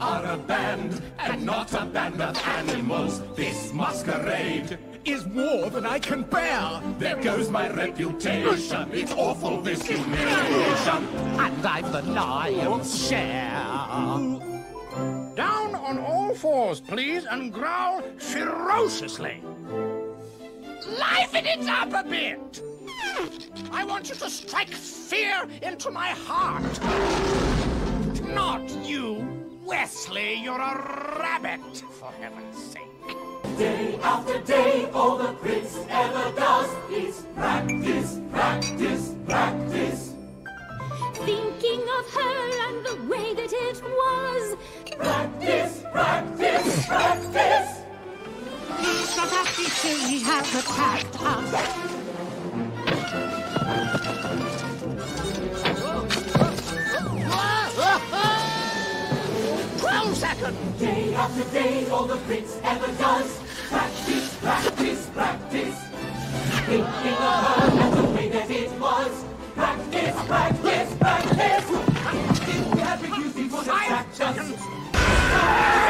are a band and not a band of animals. This masquerade is more than I can bear. There goes my reputation. It's awful, this humiliation. And I've the lion's share. Down on all fours, please, and growl ferociously. Liven it up a bit. I want you to strike fear into my heart. Not you, Wesley. You're a rabbit, for heaven's sake. Day after day, all the prince ever does is practice, practice, practice. Thinking of her and the way that it was. Practice, practice, practice. He's got a feature he has attacked us. Twelve seconds. Day after day, all the prince ever does practice, practice, practice. Thinking of her and the way that it was. Practice, practice, practice. We have been using for distractions. seconds. Three, two,